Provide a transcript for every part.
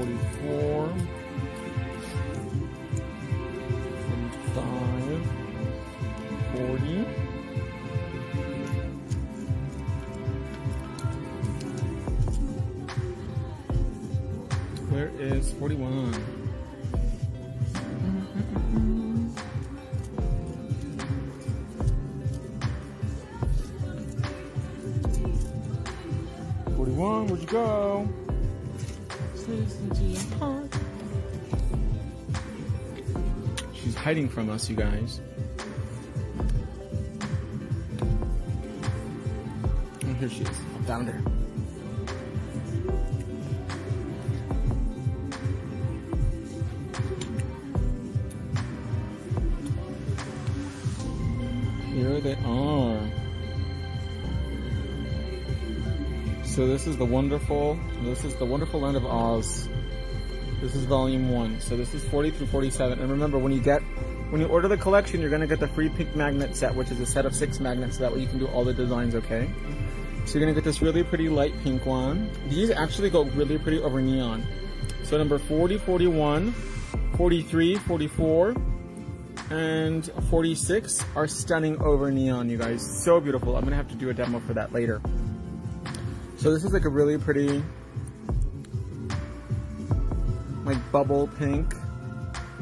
44, 45, 40. Where is 41? Forty-one, where'd you go? Hiding from us, you guys. Oh, here she is. I found her. Here they are. So this is the wonderful, this is the wonderful land of Oz. This is volume one. So this is 40 through 47. And remember, when you get, when you order the collection, you're gonna get the free pink magnet set, which is a set of six magnets, so that way you can do all the designs, okay? So you're gonna get this really pretty light pink one. These actually go really pretty over neon. So number 40, 41, 43, 44, and 46 are stunning over neon, you guys. So beautiful. I'm gonna have to do a demo for that later. So this is like a really pretty, like bubble pink,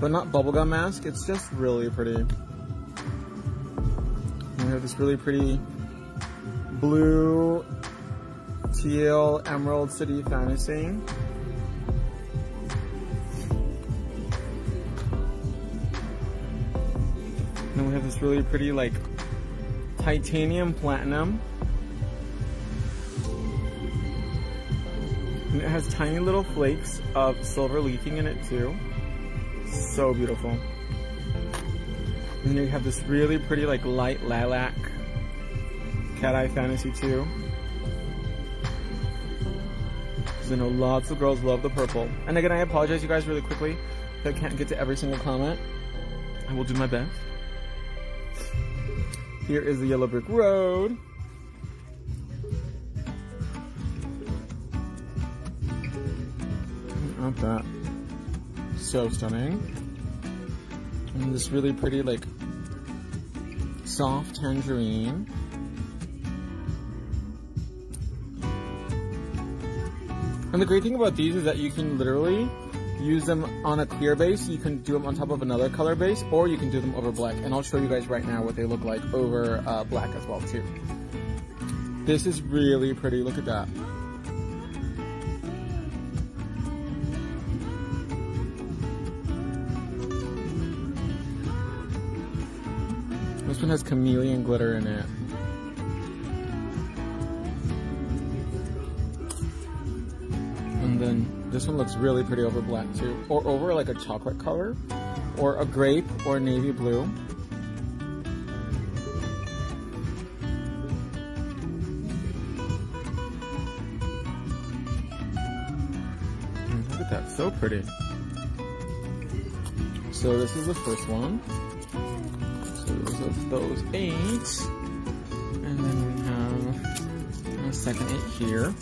but not bubblegum mask. It's just really pretty. And we have this really pretty blue, teal, emerald city fantasy. And we have this really pretty like titanium platinum. And it has tiny little flakes of silver leafing in it too. So beautiful. And then you have this really pretty like light lilac cat eye fantasy too. Because I know lots of girls love the purple. And again, I apologize you guys really quickly if I can't get to every single comment. I will do my best. Here is the yellow brick road. Not that. So stunning. And this really pretty, like, soft tangerine. And the great thing about these is that you can literally use them on a clear base. You can do them on top of another color base, or you can do them over black. And I'll show you guys right now what they look like over uh, black as well too. This is really pretty. Look at that. Has chameleon glitter in it. And then this one looks really pretty over black too. Or over like a chocolate color. Or a grape or navy blue. Mm, Look at that, so pretty. So this is the first one. Those those eight. And then we have a second eight here.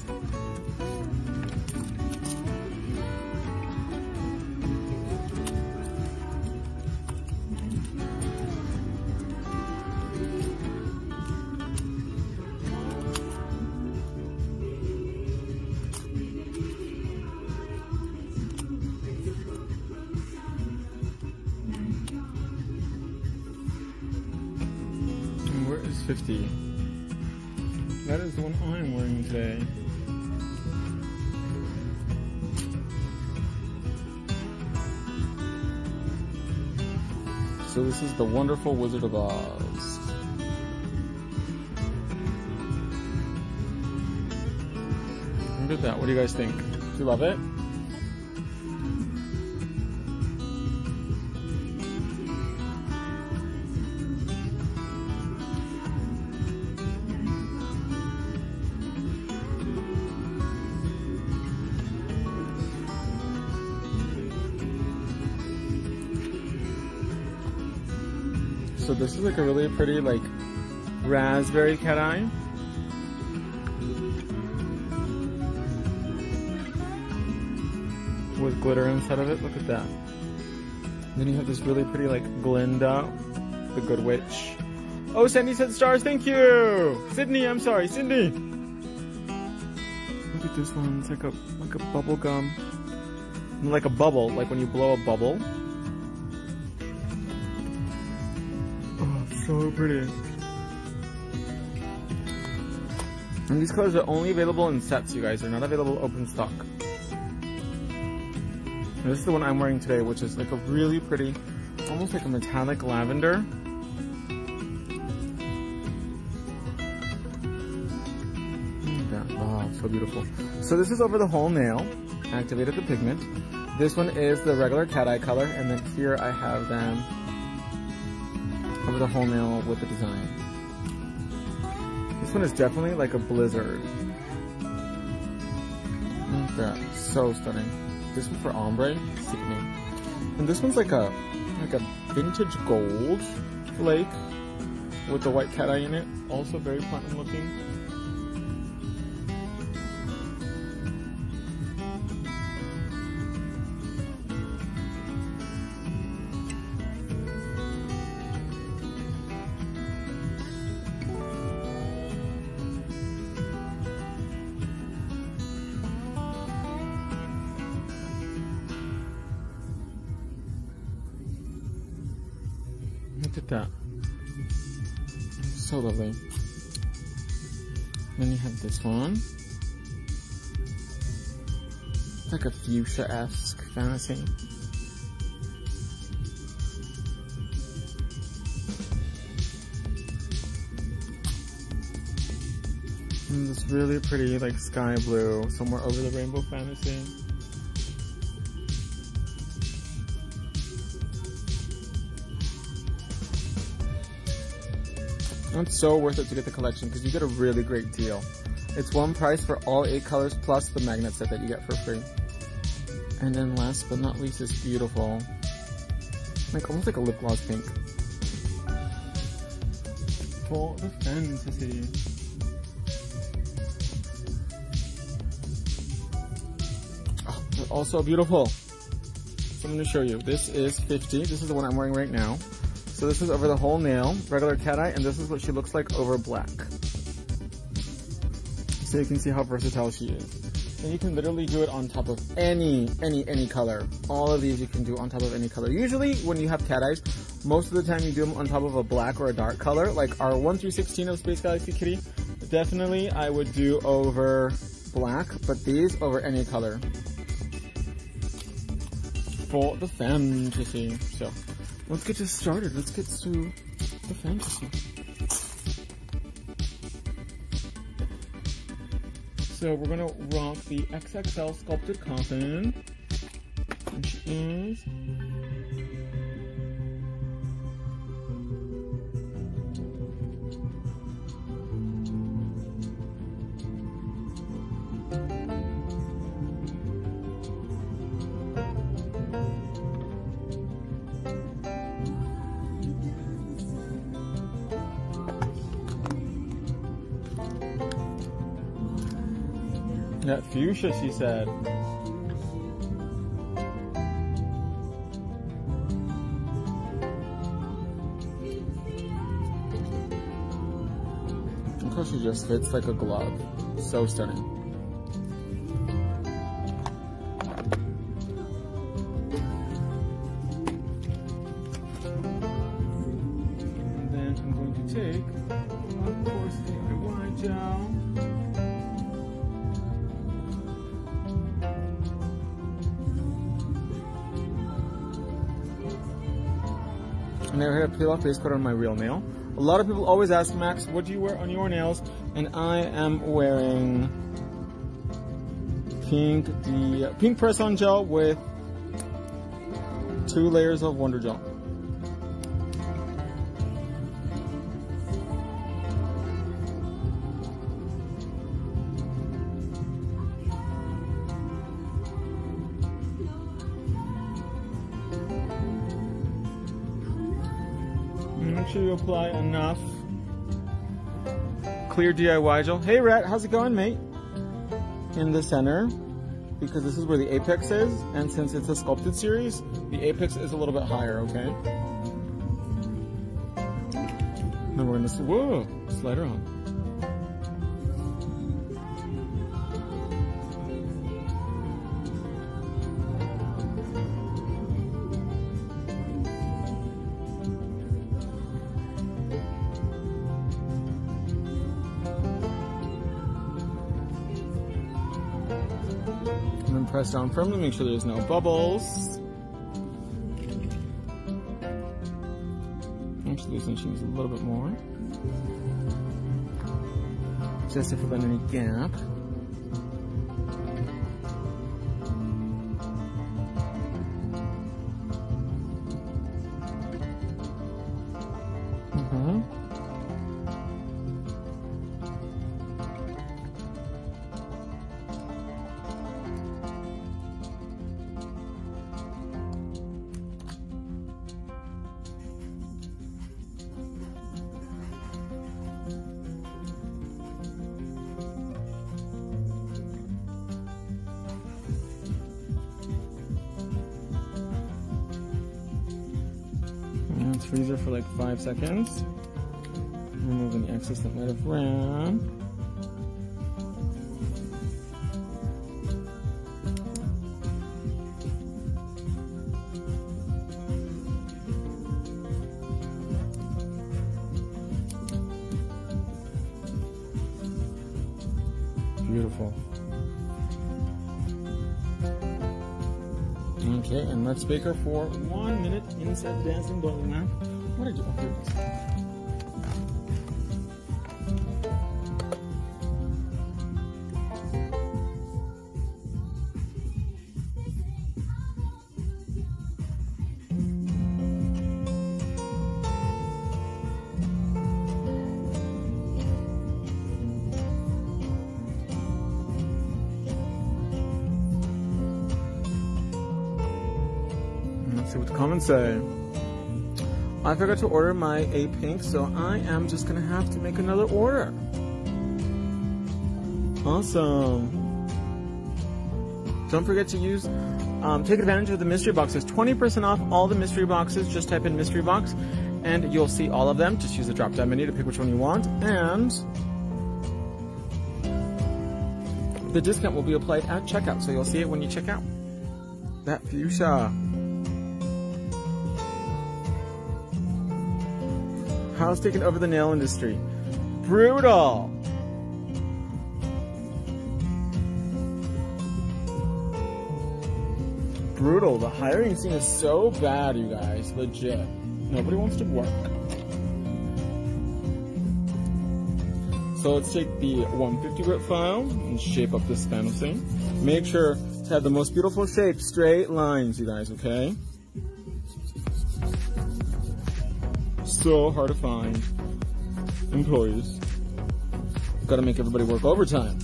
The wonderful Wizard of Oz. Look at that. What do you guys think? Do you love it? Is like a really pretty like raspberry cat eye. with glitter inside of it. Look at that. Then you have this really pretty like Glinda, the Good Witch. Oh, Sandy said stars. Thank you, Sydney. I'm sorry, Cindy. Look at this one. It's like a like a bubble gum, like a bubble, like when you blow a bubble. So pretty. And these colors are only available in sets, you guys. They're not available open stock. And this is the one I'm wearing today, which is like a really pretty, almost like a metallic lavender. Oh, so beautiful. So this is over the whole nail, activated the pigment. This one is the regular cat eye color, and then here I have them over the whole nail with the design. This one is definitely like a blizzard. Look at that, so stunning. This one for ombre, sickening. And this one's like a like a vintage gold flake with the white cat eye in it. Also very platinum looking. This one. Like a fuchsia-esque fantasy. And this really pretty like sky blue, somewhere over the rainbow fantasy. It's so worth it to get the collection because you get a really great deal. It's one price for all eight colors plus the magnet set that you get for free. And then last but not least, this beautiful, like almost like a lip gloss pink. For the fantasy. Oh, they're also beautiful. So I'm going to show you. This is 50. This is the one I'm wearing right now. So this is over the whole nail, regular cat eye, and this is what she looks like over black. So you can see how versatile she is. And you can literally do it on top of any, any, any color. All of these you can do on top of any color. Usually when you have cat eyes, most of the time you do them on top of a black or a dark color, like our 1 through 16 of Space Galaxy Kitty. Definitely I would do over black, but these over any color. For the fantasy. So let's get this started. Let's get to the fantasy. So we're gonna rock the XXL sculpted coffin, which is That fuchsia, she said. Of course, she just fits like a glove. So stunning. Peel off coat on my real nail. A lot of people always ask Max, what do you wear on your nails? And I am wearing pink, the pink press on gel with two layers of Wonder Gel. You apply enough clear DIY gel. Hey Rat, how's it going, mate? In the center. because this is where the apex is, and since it's a sculpted series, the apex is a little bit higher, okay? Then we're gonna, whoa, slide her on. Press down firmly, make sure there's no bubbles. Actually, one needs a little bit more. Just to fill in any gap. Freezer for like five seconds. Remove any excess that might have ran. Beautiful. Okay, and let's bake her for one minute inside the dancing boiling lamp. What did you do? See what the comments say. I forgot to order my A Pink, so I am just gonna have to make another order. Awesome. Don't forget to use, um, take advantage of the mystery boxes. 20% off all the mystery boxes. Just type in mystery box and you'll see all of them. Just use the drop down menu to pick which one you want. And the discount will be applied at checkout, so you'll see it when you check out. That fuchsia. How's taking over the nail industry? Brutal! Brutal. The hiring scene is so bad, you guys. Legit. Nobody wants to work. So let's take the 150 grit file and shape up this fantasy. Make sure to have the most beautiful shape, straight lines, you guys, okay? So hard to find employees. Got to make everybody work overtime.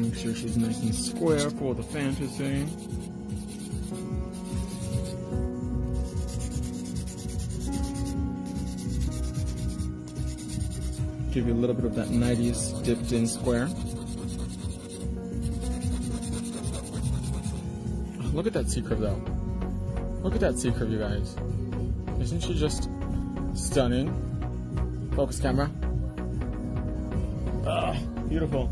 Make sure she's nice and square for the fantasy. Give you a little bit of that 90s dipped in square. Look at that C curve though. Look at that C curve, you guys. Isn't she just stunning? Focus camera. Ah, beautiful.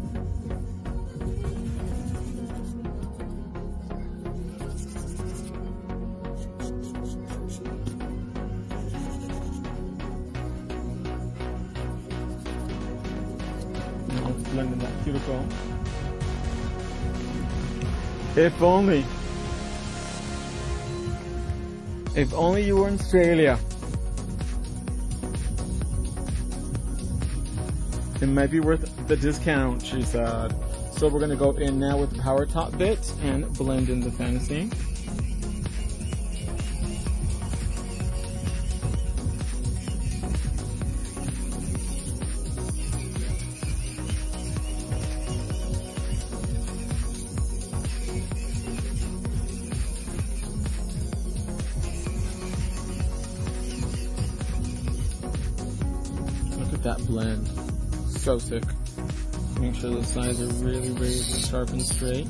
If only. If only you were in Australia. It might be worth the discount, she said. So we're gonna go in now with the power top bit and blend in the fantasy. So sick. Make sure the sides are really and sharp and straight.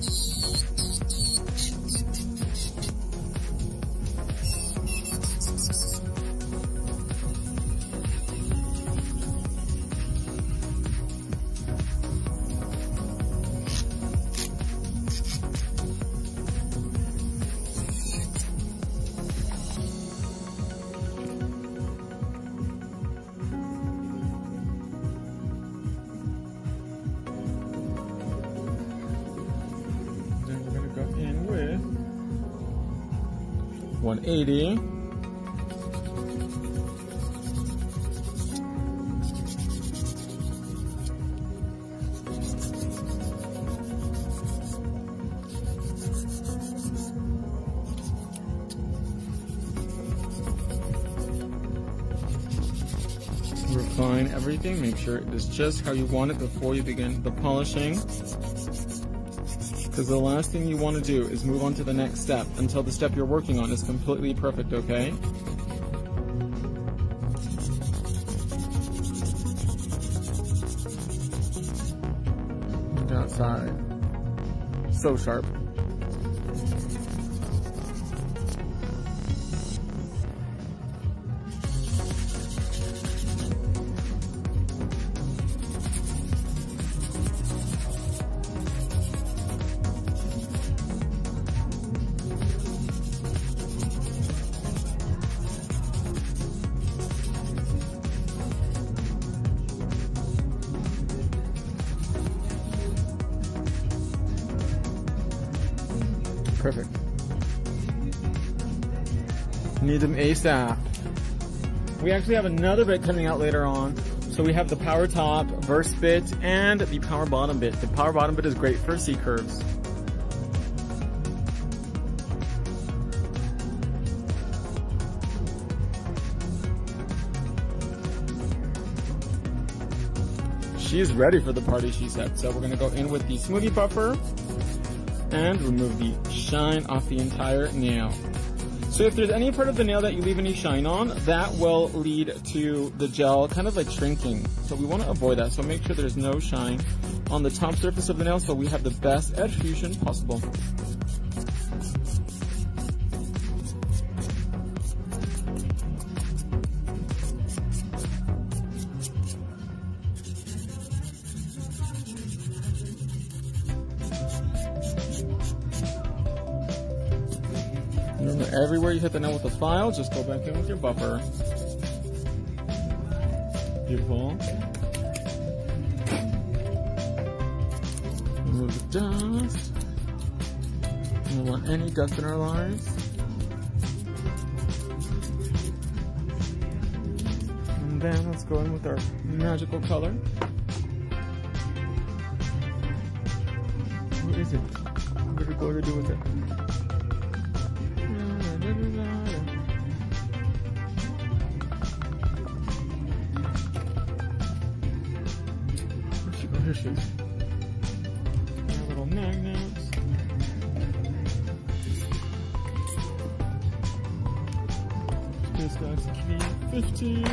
Everything, make sure it is just how you want it before you begin the polishing. Because the last thing you want to do is move on to the next step until the step you're working on is completely perfect, okay? Outside. So sharp. Them We actually have another bit coming out later on. So we have the power top, verse bit, and the power bottom bit. The power bottom bit is great for C curves. She's ready for the party, she said. So we're gonna go in with the smoothie buffer and remove the shine off the entire nail. So if there's any part of the nail that you leave any shine on, that will lead to the gel kind of like shrinking. So we want to avoid that. So make sure there's no shine on the top surface of the nail so we have the best adhesion possible. You hit the nail with the file, just go back in with your buffer. Beautiful. Remove the dust. We don't want any dust in our lines. And then let's go in with our magical color. What is it? What are we going to do with it? Where'd she go? Here she is. Our little magnets. This guy's key 15.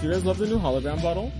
Do you guys love the new hologram bottle?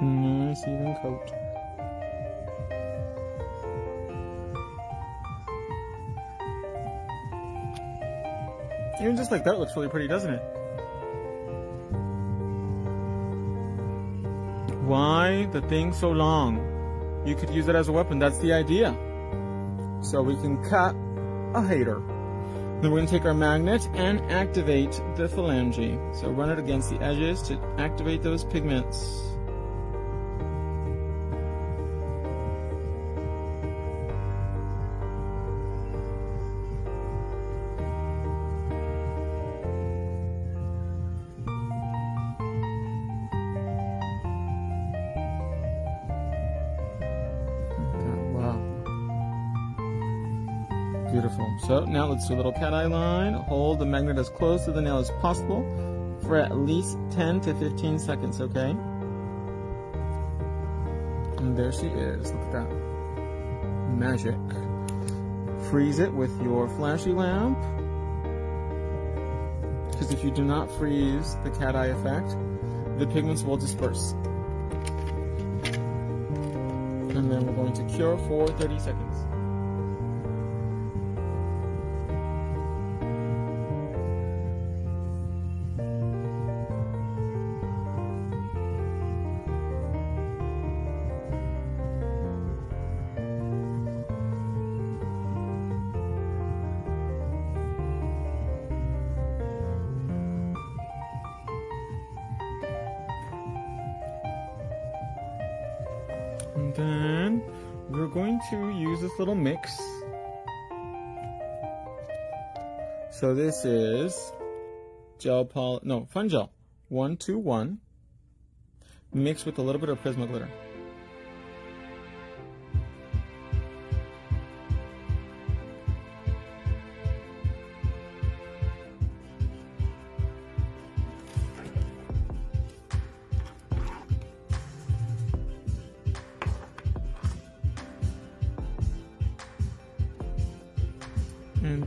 Nice even coat. Even just like that looks really pretty, doesn't it? why the thing so long? You could use it as a weapon. That's the idea. So we can cut a hater. Then we're going to take our magnet and activate the phalange. So run it against the edges to activate those pigments. Now let's do a little cat eye line. Hold the magnet as close to the nail as possible for at least 10 to 15 seconds, okay? And there she is. Look at that. Magic. Freeze it with your flashy lamp. Because if you do not freeze the cat eye effect, the pigments will disperse. And then we're going to cure for 30 seconds. This is gel poly, no, fun gel, 121, mixed with a little bit of Prismaglitter.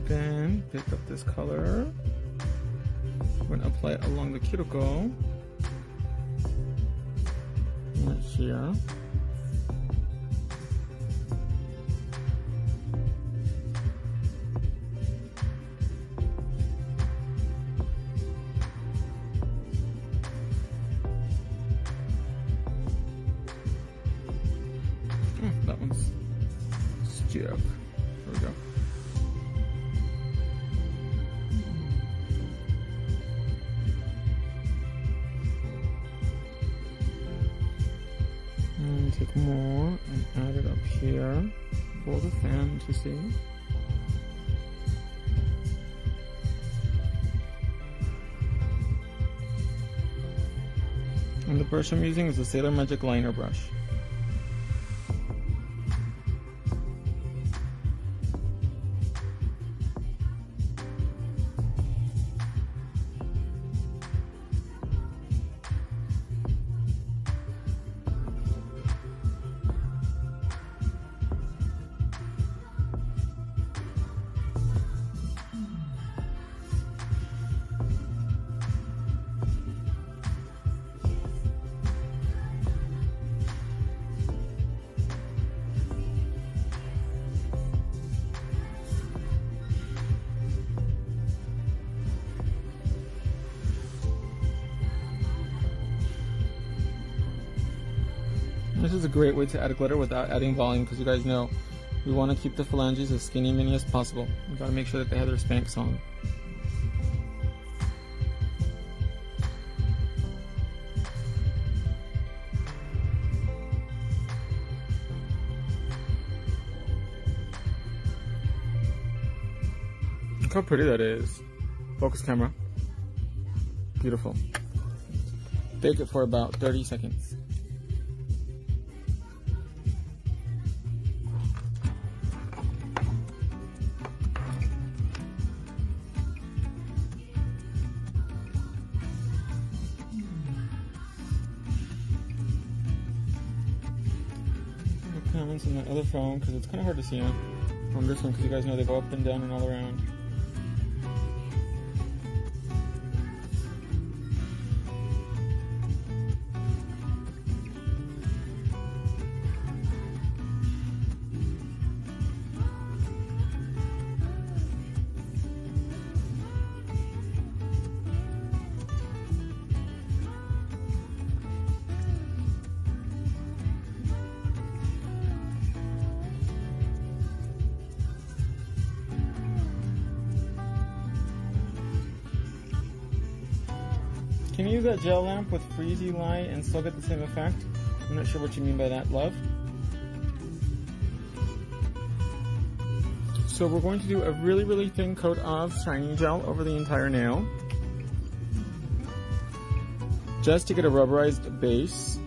Then pick up this color. We're gonna apply it along the cuticle. Right here. Brush I'm using is the Sailor Magic liner brush. Is a great way to add glitter without adding volume because you guys know we want to keep the phalanges as skinny mini as possible. We gotta make sure that they have their Spanx on. Look how pretty that is. Focus camera. Beautiful. Bake it for about 30 seconds. Comments on the other phone because it's kind of hard to see on, on this one because you guys know they go up and down and all around. Gel lamp with freezy light and still get the same effect? I'm not sure what you mean by that, love. So we're going to do a really, really thin coat of shiny gel over the entire nail. Just to get a rubberized base.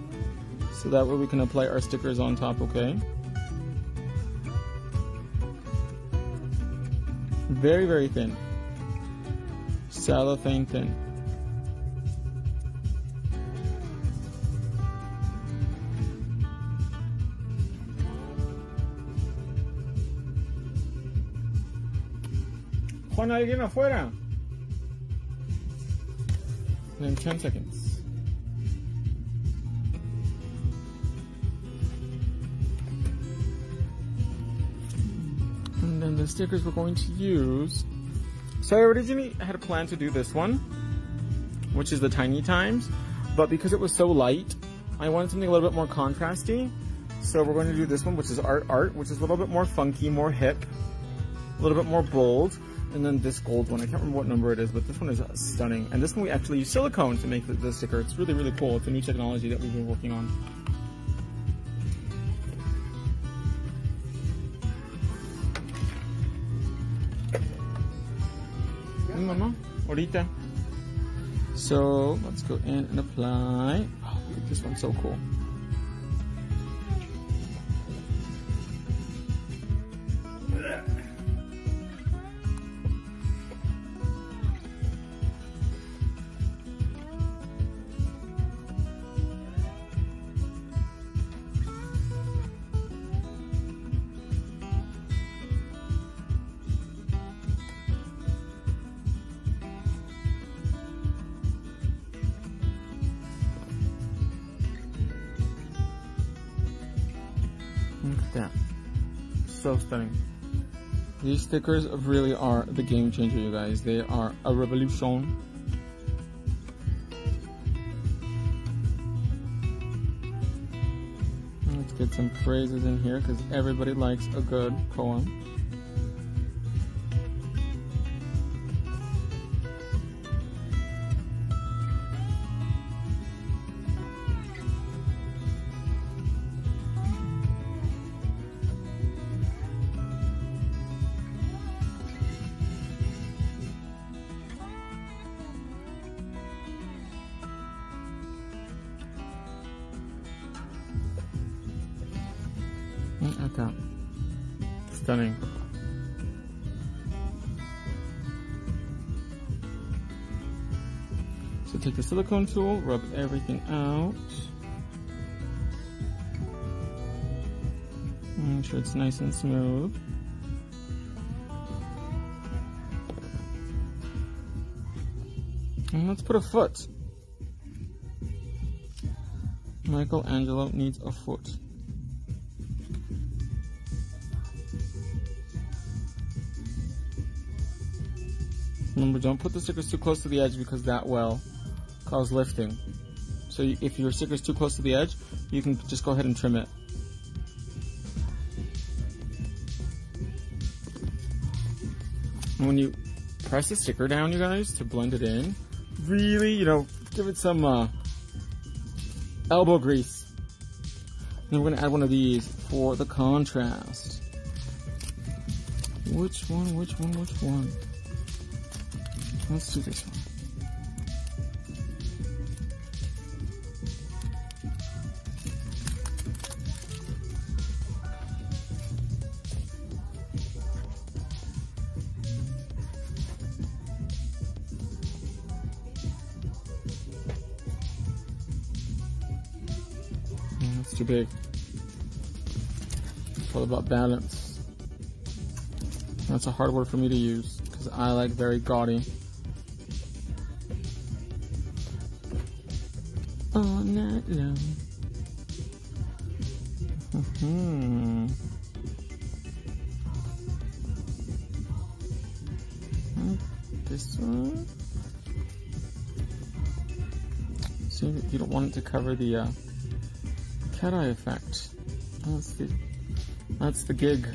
So that way we can apply our stickers on top, okay? Very, very thin. Cellophane thin. Juan, alguien afuera. In 10 seconds. And then the stickers we're going to use. So I originally had a plan to do this one, which is the Tiny Times, but because it was so light, I wanted something a little bit more contrasty. So we're going to do this one, which is Art Art, which is a little bit more funky, more hip, a little bit more bold. And then this gold one, I can't remember what number it is, but this one is stunning. And this one we actually use silicone to make the, the sticker. It's really, really cool. It's a new technology that we've been working on. Mama, ahorita. So let's go in and apply. Oh, this one, so cool. These stickers really are the game changer, you guys. They are a revolution. Let's get some phrases in here because everybody likes a good poem. At. Stunning. So take the silicone tool, rub everything out. Make sure it's nice and smooth. And let's put a foot. Michelangelo needs a foot. Remember, don't put the stickers too close to the edge because that will cause lifting. So if your sticker's too close to the edge, you can just go ahead and trim it. And when you press the sticker down, you guys, to blend it in, really, you know, give it some uh, elbow grease. Then we're gonna add one of these for the contrast. Which one, which one, which one? Let's do this one. That's too big. It's all about balance. That's a hard word for me to use because I like very gaudy. Night long. Hmm. This one. See, you don't want it to cover the uh, cat eye effect. That's the that's the gig.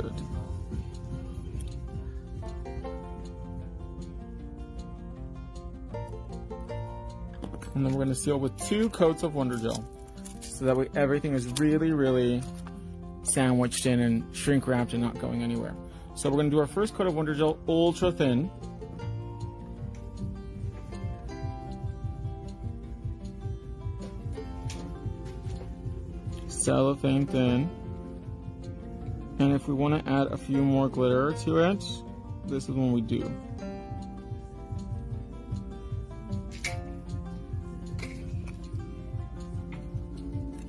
Good. And then we're going to seal with two coats of Wonder Gel. So that way everything is really, really sandwiched in and shrink wrapped and not going anywhere. So we're going to do our first coat of Wonder Gel ultra thin. Cellophane thin. And if we want to add a few more glitter to it, this is when we do.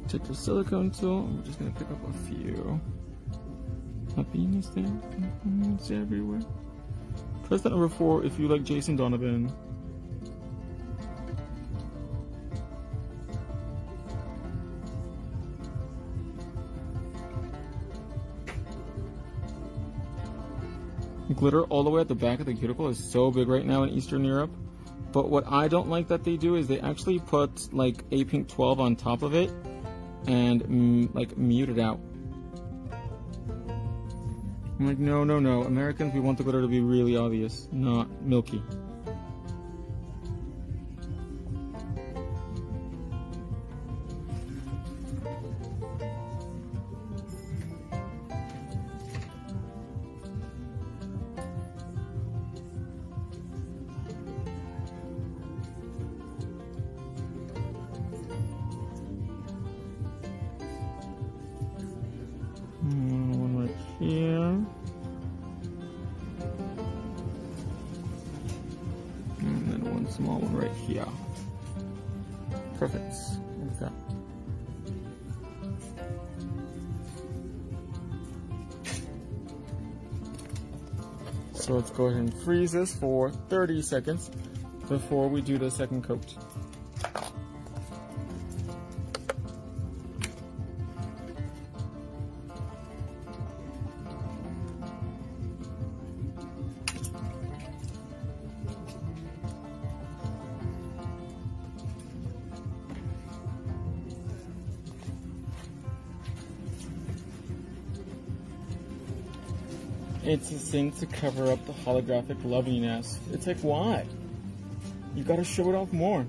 Take the silicone tool, we're just gonna pick up a few. Happiness there, mm-hmm, it's everywhere. Press that number four if you like Jason Donovan. Glitter all the way at the back of the cuticle is so big right now in Eastern Europe. But what I don't like that they do is they actually put like A Pink 12 on top of it and mm, like mute it out. I'm like, no, no, no. Americans, we want the glitter to be really obvious, not milky. Let's go ahead and freeze this for 30 seconds before we do the second coat. It's a thing to cover up the holographic loveliness. It's like, why? You gotta show it off more.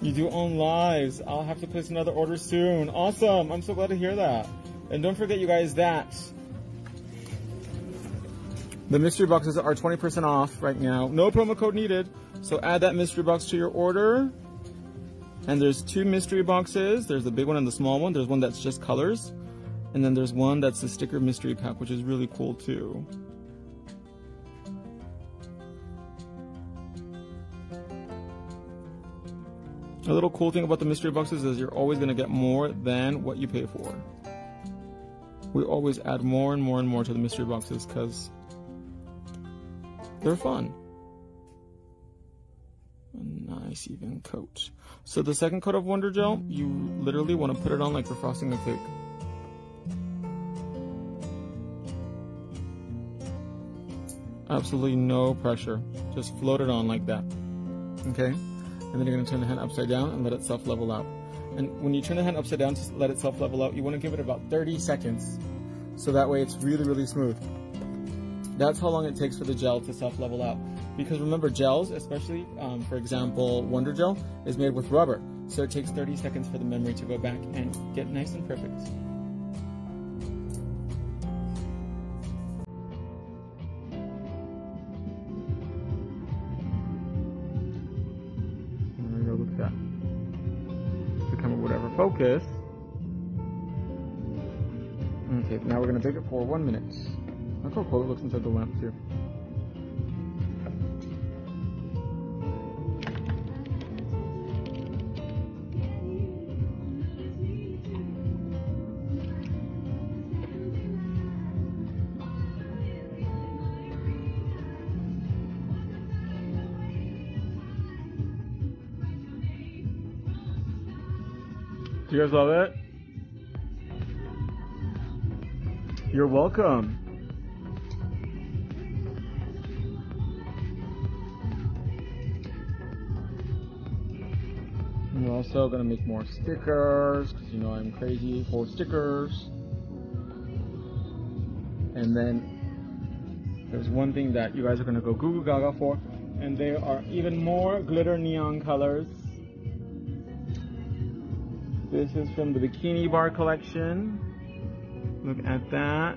You do own lives. I'll have to place another order soon. Awesome. I'm so glad to hear that. And don't forget, you guys, that the mystery boxes are 20% off right now. No promo code needed. So add that mystery box to your order. And there's two mystery boxes. There's the big one and the small one. There's one that's just colors. And then there's one that's the sticker mystery pack, which is really cool too. A little cool thing about the mystery boxes is you're always going to get more than what you pay for. We always add more and more and more to the mystery boxes because they're fun. A nice even coat. So the second coat of Wonder Gel, you literally want to put it on like you're frosting a cake. Absolutely no pressure. Just float it on like that. Okay? And then you're to turn the hand upside down and let it self level out. And when you turn the hand upside down to let it self level out, you want to give it about 30 seconds. So that way it's really, really smooth. That's how long it takes for the gel to self level out. Because remember, gels, especially, um, for example, Wonder Gel, is made with rubber. So it takes 30 seconds for the memory to go back and get nice and perfect. Focus. Okay, now we're gonna bake it for one minute. Look how cool it looks inside the lamp too. Do you guys love it? You're welcome. We're also gonna make more stickers because you know I'm crazy for stickers. And then there's one thing that you guys are gonna go Google Gaga for, and there are even more glitter neon colors. This is from the Bikini Bar collection. Look at that.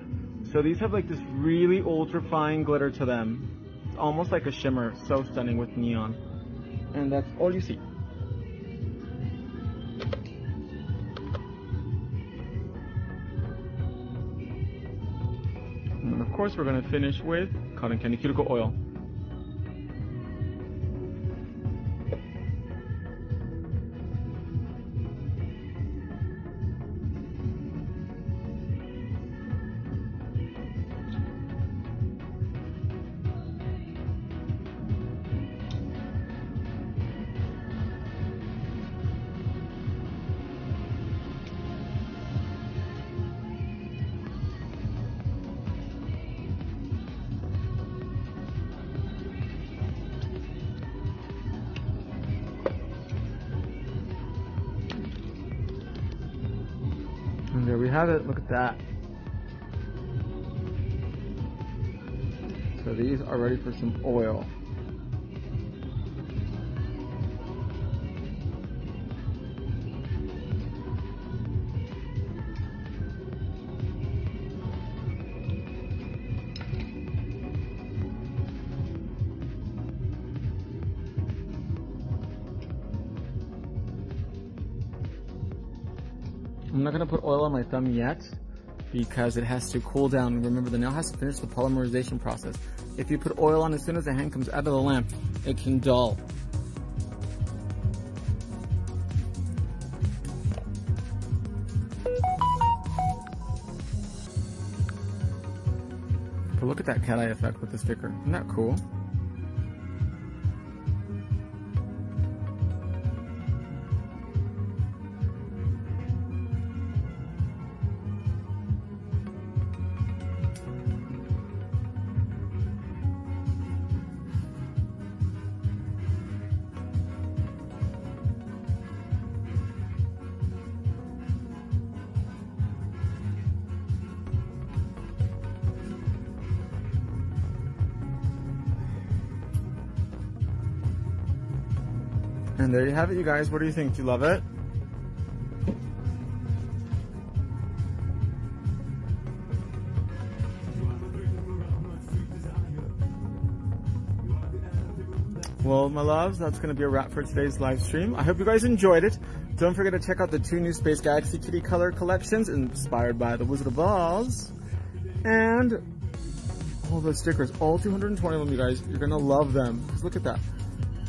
So these have like this really ultra fine glitter to them. It's almost like a shimmer. So stunning with neon. And that's all you see. And of course we're going to finish with cotton candy cuticle oil. Have it. Look at that. So these are ready for some oil. Gonna put oil on my thumb yet because it has to cool down. Remember, the nail has to finish the polymerization process. If you put oil on as soon as the hand comes out of the lamp, it can dull. But look at that cat eye effect with the sticker. Isn't that cool? And there you have it, you guys. What do you think? Do you love it? Well, my loves, that's going to be a wrap for today's live stream. I hope you guys enjoyed it. Don't forget to check out the two new Space Galaxy Kitty color collections inspired by the Wizard of Oz. And all those stickers, all 220 of them, you guys. You're going to love them. Because look at that.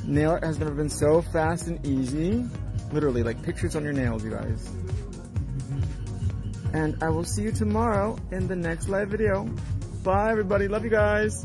Nail art has never been so fast and easy. Literally, like pictures on your nails, you guys. And I will see you tomorrow in the next live video. Bye, everybody. Love you guys.